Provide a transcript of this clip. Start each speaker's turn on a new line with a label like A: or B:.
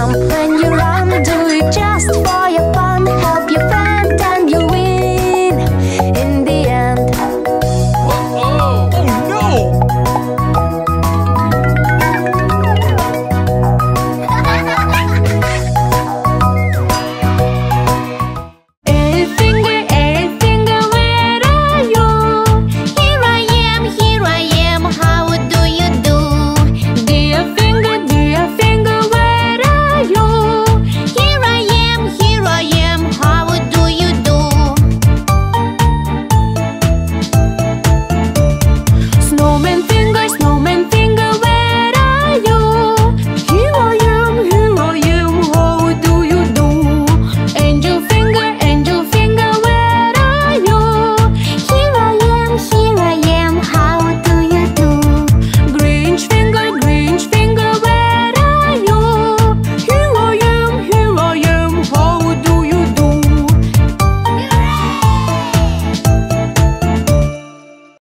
A: I'm